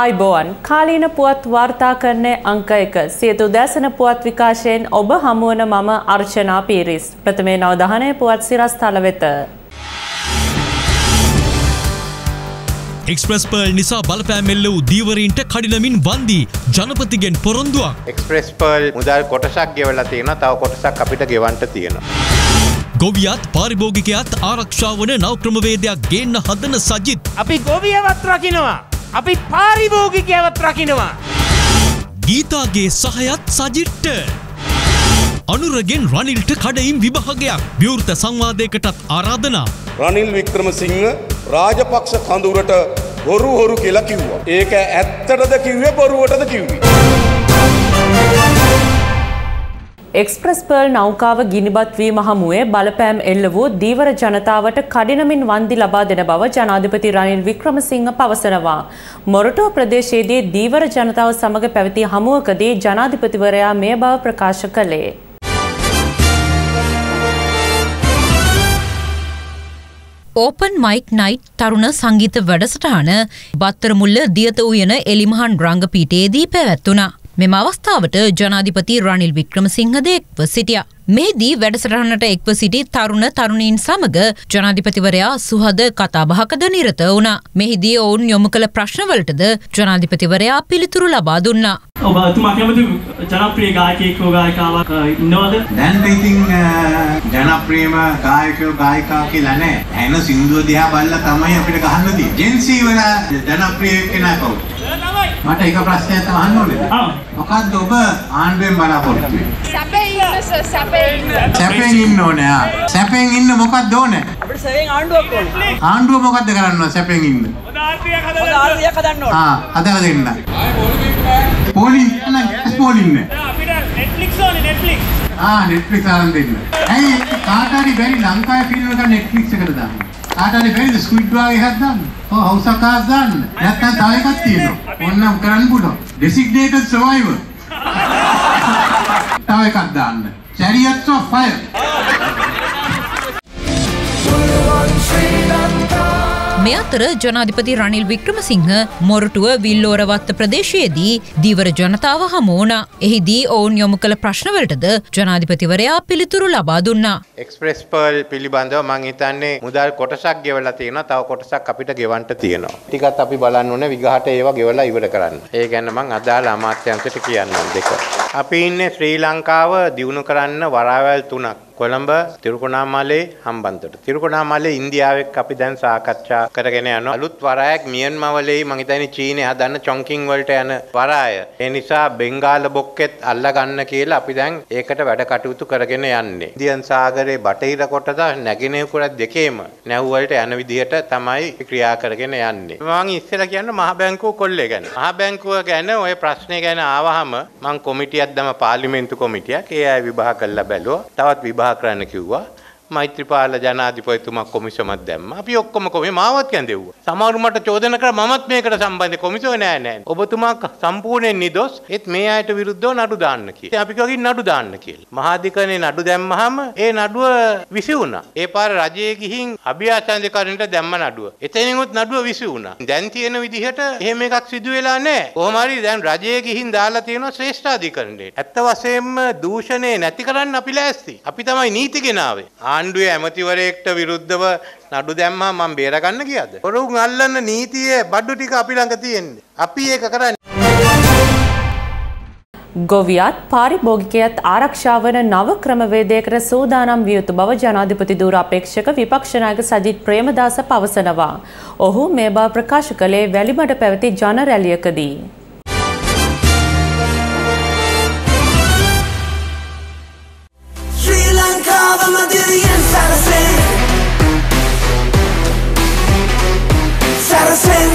ආයිබෝවන් කාලීන පුවත් වාර්තාකරණය අංක එක සියතු දැසන පුවත් විකාශයෙන් ඔබ හමුවන මම අර්චනා පීරිස් ප්‍රථමේ නවදහනය පුවත් සිරස්ථල වෙත. එක්ස්ප්‍රස් පර්ල් නිසා බලපෑමෙල්ල වූ දීවරීන්ට කඩිනමින් වන්දී ජනපතිගෙන් පොරොන්දුවක්. එක්ස්ප්‍රෙස් පර්ල් මුදල් කොටසක් ගෙවලා තියෙනවා තව කොටසක් අපිට ගෙවන්ට තියෙනවා. ගොවියත් පාරිභෝගිකයත් ආරක්ෂා වන නව ක්‍රමවේදයක් ගේන්න හදන සජිත්. අපි ගොවියවත් රකිනවා. අපි පාරිභෝගිකයවත් රකිනවා. ගීතාගේ සහයත් සජිට්ට. අනුරගෙන් රනිල්ට කඩයිම් විභාගයක් විවෘත සංවාදයකටත් ආරාධනා. රනිල් වික්‍රමසිංහ රාජපක්ෂ කඳුරට බොරු හොරු කියලා කිව්වා. ඒක ඇත්තටද කිව්වේ බොරුවටද කිව්වේ. එක්ස්ප්‍රස් පර්ල් නෞකාව ගිනිබත්වීම හමුවේ බලපෑම් එල්ල වූ දීවර ජනතාවට කඩිනමින් වන්දි ලබා දෙන බව ජනාධිපති රනිල් වික්‍රමසිංහ පවසනවා. මොරටුව ප්‍රදේශයේදී දීවර ජනතාව සමග පැවති හමුවකදී ජනාධිපතිවරයා මේ බව ප්‍රකාශ කළේ. ඕපන් මයික් නයිට් තරුණ සංගීත වැඩසටහන බත්තරමුල්ල දියත වූයන එලිමහන් රංගපීටයේදී පැවැත්වුණා. මෙම අවස්ථාවට ජනාධිපති රනිල් වික්‍රමසිංහද එක්ව සිටිය. මේදී වැඩසටහනට එක්ව සිටි තරුණ තරුණීන් සමග ජනාධිපතිවරයා සුහද කතාබහකද නිරත වුණා. මෙහිදී ඔවුන් යොමු කළ ප්‍රශ්නවලටද ජනාධිපතිවරයා පිළිතුරු ලබා දුන්නා. ඔබතුමා කැමති ජනප්‍රිය ගායකයෙක් හෝ ගායිකාවක් ඉන්නවද? දැන් ඉතින් ජනප්‍රියම ගායකයෝ ගායිකා කියලා නෑ. ඇන සින්දුව දිහා බලලා තමයි අපිට ගහන්න තියෙන්නේ. ජෙන්සී වල ජනප්‍රිය කෙනා කවුද? මට එක ප්‍රශ්නයක් අහන්න ඕනේද? මොකද්ද ඔබ ආණ්ඩුවෙන් බලාපොරොත්තු වෙන්නේ? සැපේ ඉන්න සර් සැපේ ඉන්න. සැපෙන් ඉන්න ඕනේ. ආ. සැපෙන් ඉන්න මොකක්ද ඕනේ? අපිට සැපෙන් ආණ්ඩුවක් ඕනේ. ආණ්ඩුව මොකද්ද කරන්න ඕනේ සැපෙන් ඉන්න? හොඳ ආර්ථිකයක් හදන්න ඕනේ. ආ, හදලා දෙන්න. පොලින් නෑ පොලින් නෑ. අපිට නෙට්ෆ්ලික්ස් ඕනේ නෙට්ෆ්ලික්ස්. ආ නෙට්ෆ්ලික්ස් ආරම්භ දෙන්න. ඇයි කාට හරි බැරි ලංකාවේ ෆිල්ම් එක නෙට්ෆ්ලික්ස් එකට දාන්න. කාට හරි බැරිද ස්ක්විඩ් වගේ එකක් දාන්න? ඔව් හවුස් කාර්ඩ්ස් දාන්න. නැත්නම් තව එකක් තියෙනවා. ඕන්නම් කරන්න පුළුවන්. ඩෙසිග්නේටඩ් සර්වයිවර්. තව එකක් දාන්න. chariots of fire. මේ අතර ජනාධිපති රනිල් වික්‍රමසිංහ මොරටුව විල්ලෝරවත්ත ප්‍රදේශයේදී දීවර ජනතාව හමුවනා. එහිදී ඔවුන් යොමු කළ ප්‍රශ්නවලටද ජනාධිපතිවරයා පිළිතුරු ලබා දුන්නා. එක්ස්ප්‍රෙස් පර්ල් පිළිබඳව මං හිතන්නේ මුදල් කොටසක් ගෙවලා තියෙනවා තව කොටසක් අපිට ගෙවන්ට තියෙනවා. ටිකත් අපි බලන්න ඕනේ විගහට ඒවා ගෙවලා ඉවර කරන්න. ඒ ගැන මං අදාළ අමාත්‍යංශයට කියන්නම් දෙක. අපි ඉන්නේ ශ්‍රී ලංකාව දියුණු කරන්න වරාවල් තුනක්. කොළඹ තිරුකුණාමලේ හම්බන්තොට. තිරුකුණාමලේ ඉන්දියාවෙක් අපි දැන් සාකච්ඡා කරගෙන යනවා. අලුත් වරායක් මියන්මාවලේ මං හිතන්නේ චීනේ හදන්න චොන්කින් වලට යන වරාය. ඒ නිසා බෙන්ගාල බොක්කෙත් අල්ල ගන්න කියලා අපි දැන් ඒකට වැඩ කටයුතු කරගෙන යන්නේ. ඉන්දියන් සාගරේ බටහිර කොටස නැගෙනහිර දෙකේම නැව් වලට යන විදිහට තමයි ක්‍රියා කරගෙන යන්නේ. මම ඉස්සෙල්ලා කියන්නේ මහ බැංකුව කොල්ලේ ගැන. මහ බැංකුව ගැන ওই ප්‍රශ්නේ ගැන ආවහම මං කොමිටියක් දැම්ම පාර්ලිමේන්තු කොමිටියක්. ඒ අය විභාග කරලා බැලුවා. තවත් විභාග කරන්න කිව්වා. මෛත්‍රීපාල ජනාධිපතිතුමා කොමිසමක් දැම්මා. අපි ඔක්කොම කොමේ මාවත් කැඳෙව්වා. සමහරු මට චෝදනා කරා මමත් මේකට සම්බන්ධ කොමිසම නෑ නෑ. ඔබතුමා සම්පූර්ණයෙන් නිදොස්. ඒත් මේ අයට විරුද්ධව නඩු දාන්න කියලා. අපි කිව්වා නඩු දාන්න කියලා. මහාධිකරණේ නඩු දැම්මහම ඒ නඩුව විසි වුණා. ඒ පාර රජයේ ගිහින් අභ්‍යාසාධිකරණයට දැම්ම නඩුව. එතනිනුත් නඩුව විසි වුණා. දැන් තියෙන විදිහට එහෙම එකක් සිදු වෙලා නෑ. කොහොම හරි දැන් රජයේ ගිහින් දාලා තියෙනවා ශ්‍රේෂ්ඨාධිකරණයට. ඇත්ත වශයෙන්ම දූෂණේ නැති කරන්න අපි ලෑස්ති. අපි තමයි නීති ගෙනාවේ. ආණ්ඩුවේ ඇමතිවරයෙක්ට විරුද්ධව නඩු දැම්මා මම බේරගන්න ගියද? ඔරුන් අල්ලන්න නීතියේ බඩු ටික අපි ළඟ තියෙන්නේ. අපි ඒක කරන්නේ. ගොවියත් පාරිභෝගිකයත් ආරක්ෂාවන නව ක්‍රමවේදයකට සූදානම් විය යුතු බව ජනාධිපති ධූර අපේක්ෂක විපක්ෂනායක සජිත් ප්‍රේමදාස පවසනවා. ඔහු මේ බව ප්‍රකාශ කළේ වැලිමඩ පැවති ජන රැලියකදී. ලංකාව මදිරියෙන් සැරසෙන් සැරසෙන්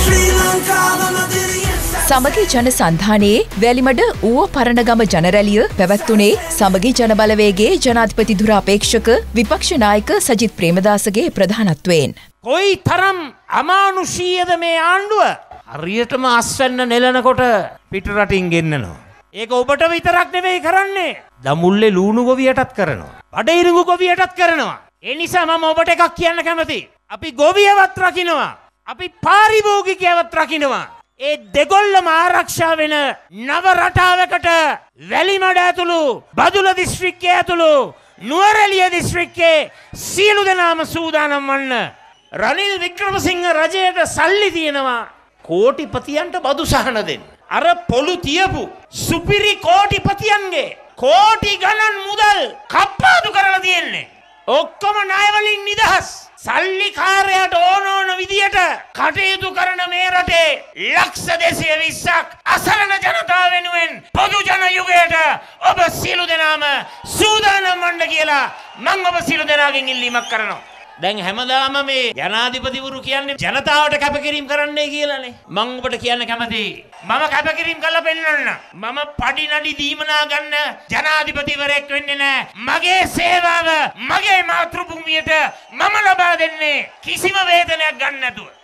ශ්‍රී ලංකාව මදිරියෙන් සමගී ජන සන්ධානයේ වැලිමඩ ඌව පරණගම ජනරැලිය පැවැත්වුණේ සමගී ජනබලවේගේ ජනාධිපති දුර අපේක්ෂක විපක්ෂනායක සජිත් ප්‍රේමදාසගේ ප්‍රධානත්වයෙන්. කොයි තරම් අමානුෂීයද මේ ආණ්ඩුව හරියටම අස්වැන්න නෙලනකොට පිටරටින් ගෙන්න්නනවා. ඒක ඔබට විතරක් නෙවෙයි කරන්නේ දමුල්ලේ ලූුණු ගොවියටත් කරනවා. අඩයිරුගු ගොවියටත් කරනවා. එනිසා මම ඔබට එකක් කියන්න කැමති. අපි ගොවියවත් රකිනවා. අපි පාරිභෝගිකයවත් රකිනවා. ඒ දෙගොල්ලම ආරක්ෂා වෙන නව රටාවකට වැලිමඩ ඇතුළු බදුල දිස්ත්‍රික්කය ඇතුළු නුවරලිය දිස්ත්‍රික්කේ සියලු දෙනාම සූදානම් වන්න. රනිල් වික්‍රමසිංහ රජයට සල්ලි තියෙනවා කෝටිපතියන්ට බදු සහන දෙන්න. අර පොළු තියපු සුපිරි කෝටිපතියන්ගේ කෝටි ගණන් මුදල් කප්පාදු කරලා තියෙන්නේ. ඔක්කොම ණයවලින් නිදහස්. සල්ලිකාරයට ඕන ඕන විදියට කටයුතු කරන මේ රටේ ලක්ෂ දෙසිය විස්සක් අසරණ ජනතාව වෙනුවෙන් පොදු ජන යුගයට ඔබ සියලු දෙනාම සූදානම් වන්න කියලා මං ඔබ සියලු දෙනාගෙන් ඉල්ලීමක් කරනවා. දැන් හැමදාම මේ ජනාධිපතිවරු කියන්නේ ජනතාවට කැපකිරීම කරන්නේ කියලානේ. මං ඔබට කියන්න කැමතියි. මම කැපකිරීම කළා පෙන්වන්න. මම පඩි නඩි දීමනා ගන්න ජනාධිපතිවරයෙක් වෙන්නේ නැහැ. මගේ සේවාව මගේ මාතෘභූමියට මම ලබා දෙන්නේ කිසිම වේතනයක් ගන්න නැතුව.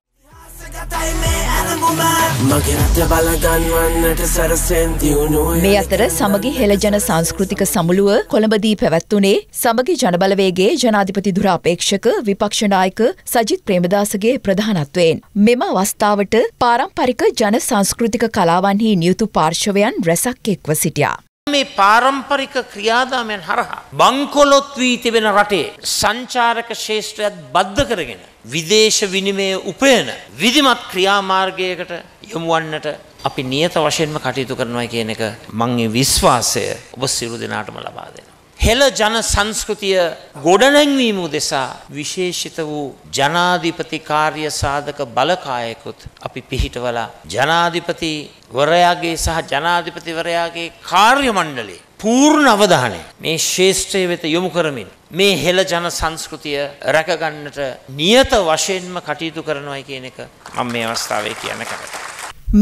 මේ අතර සමගි හෙළජන සංස්කෘතික සමුළුව කොළඹදී පැවැත්වුණේ සමගි ජනබලවේගේ ජනාධිපති දුර අපේක්ෂක විපක්ෂනායක සජිත් ප්‍රේමදාසගේ ප්‍රධානත්වයෙන්. මෙම අවස්ථාවට පාරම්පරික ජන සංස්කෘතික කලාවන්හි නියුතු පාර්ශවයන් රැසක් එක්ව සිටියා. මේ පාරම්පරික ක්‍රියාදාමයන් හරහා බංකොලොත් වී තිබෙන රටේ සංචාරක ශේෂ්ත්‍රයත් බද්ධ කරගෙන විදේශ විනිමය උපයන විධිමත් ක්‍රියාමාර්ගයකට යොමුවන්නට අපි නියත වශයෙන්ම කටයුතු කරනවා කියන එක මංගේ විශ්වාසය ඔබ සිරු දෙනාටම ලබා දෙනවා. හෙළ ජන සංස්කෘතිය ගොඩනැංවීම උදෙසා විශේෂිත වූ ජනාධිපති කාර්ය සාධක බලකායකුත් අපි පිහිටවලා ජනාධිපති වරයාගේ සහ ජනාධිපතිවරයාගේ කාර්ය මණ්ඩලේ පූර්ණ අවධානය මේ ශේෂ්ත්‍රය වෙත යොමු කරමින් මේ හෙළ ජන සංස්කෘතිය රැකගන්නට නියත වශයෙන්ම කටයුතු කරනවයි කියන එක මම මේ අවස්ථාවේ කියන්න කැමතියි.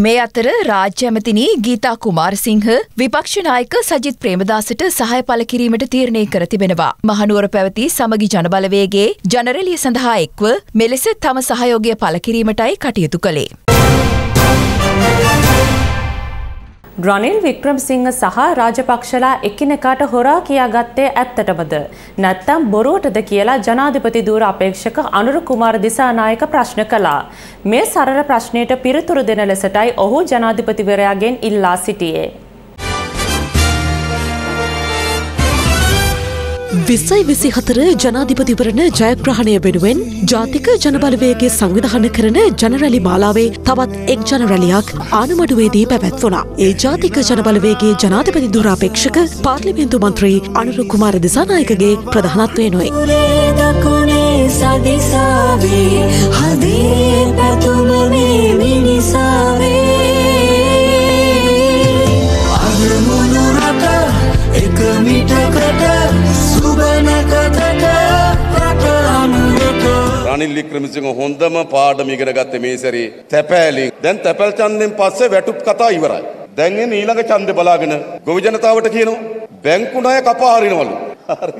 මේ අතර රාජ්‍ය ඇමතිනී ගීතා කුමාරසිංහ විපක්ෂනායක සජිත් ප්‍රේමදාසට සහය පල කිරීමට තීරණය කර තිබෙනවා. මහනුවර පැවති සමගි ජනබලවේගේ ජනරලිය සඳහා එක්ව මෙලෙස තම සහයෝගය පල කිරීමටයි කටයුතු කළේ. රනිල් වික්‍රමසිංහ සහ රාජපක්ෂලා එකිනෙකාට හොරා කියාගත්තේ ඇත්තටමද නැත්තම් බොරුවටද කියලා ජනාධිපති දූර අපේක්ෂක අනුර කුමාර දිසානායක ප්‍රශ්න කළා. මේ සරල ප්‍රශ්නයට පිළිතුරු දෙන ලෙසටයි ඔහු ජනාධිපතිවරයාගෙන් ඉල්ලා සිටියේ. විස්සයි විසි හතර ජනාධිපතිවරණ ජයග්‍රහණය වෙනුවෙන් ජාතික ජනබලවයගේ සංවිධාන කරන ජනරැලි මාලාවේ තවත් එක් ජනරැලියක් ආනමඩුවේදී පැවැත්වුණා. ඒ ජාතික ජනබලවේගේ ජනාධිපති දුරාපේක්ෂක පාර්ලිමේන්තු මන්ත්‍රී අනුරු කුමාර දිසානායකගේ ප්‍රධානත්වය නොයි. දකුණේ සදිසාවේ හදේ පැතුම මේ මිනිසාවේ අදමුණු රට එක මිටකට රනිල් වික්‍රමසිංහ හොඳම පාඩම ඉගෙන ගත්තේ මේ සැරේ තැපෑලි. දැන් තැපැල් ඡන්දෙන් පස්සේ වැටුප් කතා ඉවරයි. දැන් එන්නේ ඊළඟ ඡන්දේ බලාගෙන ගොවි ජනතාවට කියනවා බැංකු ණය කපා හරිනවලු. හරිද?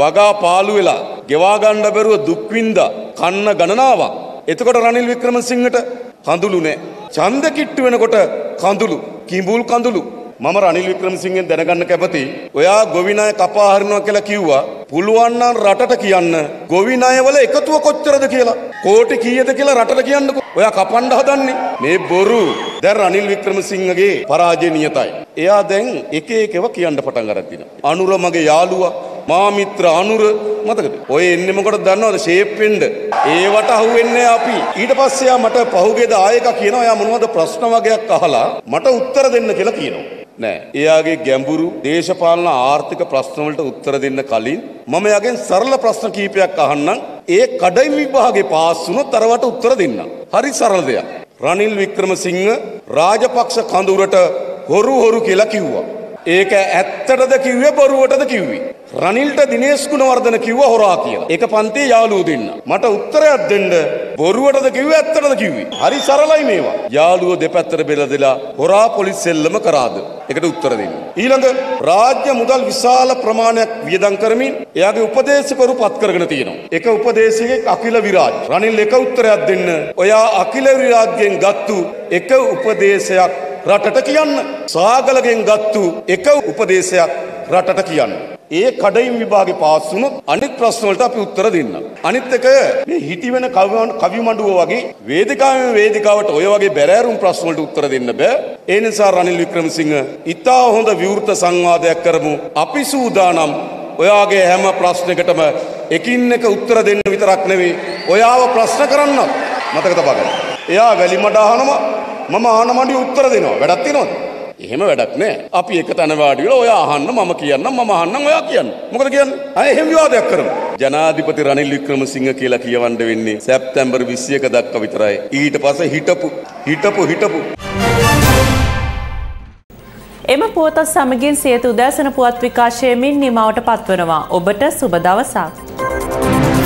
වගා පාළු වෙලා ගෙවා ගන්න බැරුව දුක් විඳා කන්න ගණනාවක්. එතකොට රනිල් වික්‍රමසිංහට කඳුළු නෑ. ඡන්ද කිට්ටු වෙනකොට කඳුළු, කිඹුල් කඳුළු. මම රනිල් වික්‍රමසිංහෙන් දැනගන්න කැමති. ඔයා ගොවි ණය කපා හරිනවා කියලා කිව්වා. පුළුවන් නම් රටට කියන්න ගොවි ණයවල එකතුව කොච්චරද කියලා. කෝටි කීයද කියලා රටට කියන්නකෝ. ඔයා කපන්න හදන්නේ. මේ බොරු. දැන් රනිල් වික්‍රමසිංහගේ පරාජය නියතයි. එයා දැන් එක එකව කියන්න පටන් අරන් තිනවා. අනුර මගේ යාළුවා මා මිත්‍ර අනුර මතකද? ඔය එන්නේ මොකටද දන්නවද? ෂේප් වෙන්න. ඒවට අහුවෙන්නේ අපි. ඊට පස්සේ යා මට පහුගියද ආයෙක කියනවා එයා මොනවද ප්‍රශ්න වගේක් අහලා මට උත්තර දෙන්න කියලා කියනවා. නෑ. එයාගේ ගැඹුරු දේශපාලන ආර්ථික ප්‍රශ්න වලට උත්තර දෙන්න කලින් මම එයාගෙන් සරල ප්‍රශ්න කීපයක් අහන්නම්. ඒ කඩයිම් විභාගේ පාස් වුණොත් අරවට උත්තර දෙන්න. හරි සරල දෙයක්. රනිල් වික්‍රමසිංහ රාජපක්ෂ කඳුරට හොරු හොරු කියලා කිව්වා. ඒක ඇත්තටද කිව්වේ බොරුවටද කිව්වේ. රනිල්ට දිනේශ් ගුණවර්ධන කිව්වා හොරා කියලා. ඒක පන්තියේ යාළුවෝ දෙන්න. මට උත්තරයක් දෙන්න බොරුවටද කිව්වේ ඇත්තටද කිව්වේ. හරි සරලයි මේවා. යාළුවෝ දෙපැත්තට බෙදලා හොරා පොලිස් සෙල්ලම කරාද? ඒකට උත්තර දෙන්න. ඊළඟ රාජ්‍ය මුදල් විශාල ප්‍රමාණයක් වියදම් කරමින් එයාගේ උපදේශකවරු පත් කරගෙන තියෙනවා. එක උපදේශකෙක් අකිල විරාජ්. රනිල් එක උත්තරයක් දෙන්න. ඔයා අකිල විරාජ්ගෙන් ගත්තු එක උපදේශයක් රටට කියන්න. සාගලගෙන් ගත්තු එක උපදේශයක් රටට කියන්න. ඒ කඩයින් විභාගේ පාස් වුණොත් අනිත් ප්‍රශ්න වලට අපි උත්තර දෙන්න. අනිත් එක මේ හිටි වෙන කවි මඬුව වගේ වේදිකාවෙන් වේදිකාවට ඔය වගේ බැරෑරුම් ප්‍රශ්න වලට උත්තර දෙන්න බෑ. ඒ නිසා රනිල් වික්‍රමසිංහ ඉතා හොඳ විවෘත සංවාදයක් කරමු. අපි සූදානම් ඔයාගේ හැම ප්‍රශ්නයකටම එකින් එක උත්තර දෙන්න විතරක් නෙවෙයි ඔයාව ප්‍රශ්න කරන්නත් මතක තබා ගන්න. එයා වැලිමඩ අහනවා මම ආන මඩි උත්තර දෙනවා. වැඩක් තියෙනවද? එහෙම වැඩක් නෑ. අපි එක තැන වාඩි වෙලා ඔයා අහන්න මම කියන්නම් මම අහන්නම් ඔයා කියන්න. මොකද කියන්නේ? අය එහෙම විවාදයක් කරමු. ජනාධිපති රනිල් වික්‍රමසිංහ කියලා කියවන්න වෙන්නේ සැප්තැම්බර් 21 දක්වා විතරයි. ඊට පස්සේ හිටපු හිටපු හිටපු එම පුවතත් සමගින් සියත උදෑසන පුවත් විකාශයමින් නිමවට පත්වනවා. ඔබට සුබ දවසක්.